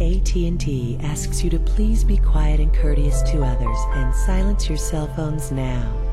AT&T asks you to please be quiet and courteous to others and silence your cell phones now.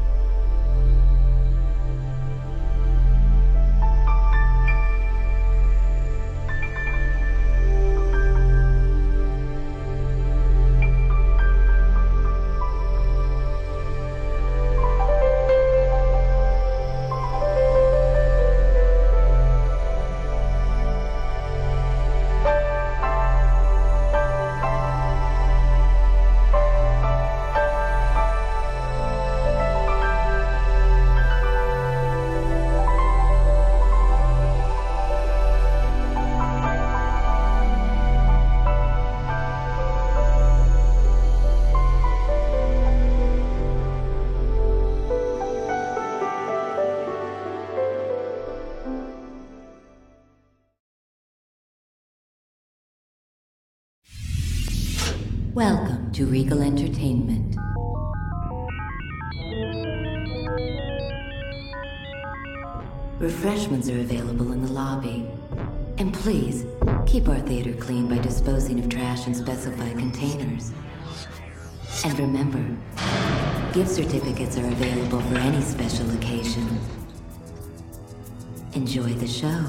Welcome to Regal Entertainment. Refreshments are available in the lobby. And please, keep our theater clean by disposing of trash in specified containers. And remember, gift certificates are available for any special occasion. Enjoy the show.